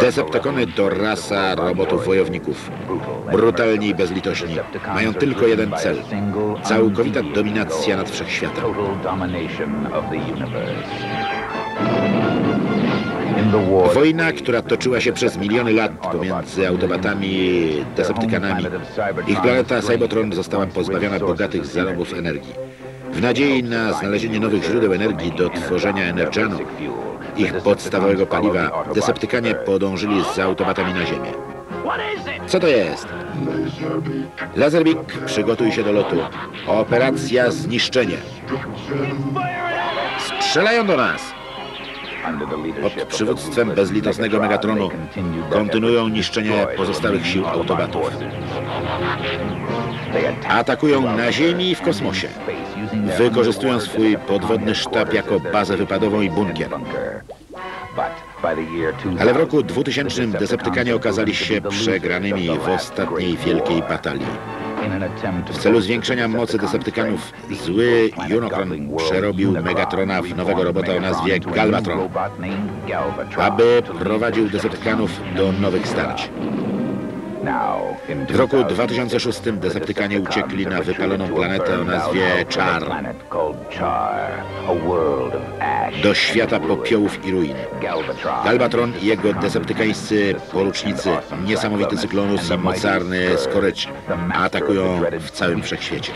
Decepticony to rasa robotów wojowników. Brutalni i bezlitośni. Mają tylko jeden cel. Całkowita dominacja nad wszechświatem. Wojna, która toczyła się przez miliony lat pomiędzy autobatami i Decepticanami. Ich planeta Cybotron została pozbawiona bogatych zarobów energii. W nadziei na znalezienie nowych źródeł energii do tworzenia Energanu, ich podstawowego paliwa, Decepticanie podążyli z autobatami na Ziemię. Co to jest? Laserbeak, przygotuj się do lotu. Operacja zniszczenie. Strzelają do nas! Pod przywództwem bezlitosnego Megatronu kontynuują niszczenie pozostałych sił autobatów. Atakują na Ziemi i w kosmosie. Wykorzystują swój podwodny sztab jako bazę wypadową i bunkier. Ale w roku 2000 Deceptykanie okazali się przegranymi w ostatniej wielkiej batalii. W celu zwiększenia mocy Deceptykanów zły Unicron przerobił Megatrona w nowego robota o nazwie Galvatron, aby prowadził Deceptykanów do nowych starć. W roku 2006 Deceptykanie uciekli na wypaloną planetę o nazwie Char, do świata popiołów i ruin. Galvatron i jego deceptykańscy porucznicy, niesamowity cyklonus i mocarny Skorycz atakują w całym wszechświecie.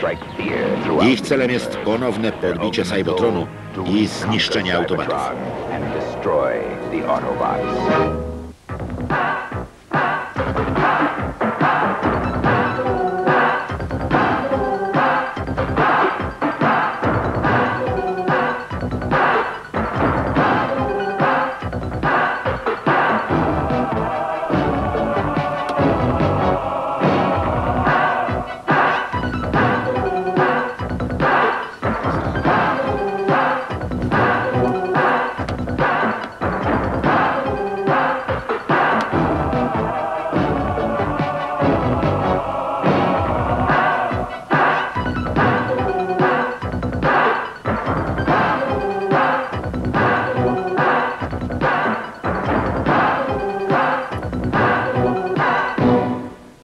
Ich celem jest ponowne podbicie Cybotronu i zniszczenie autobatów.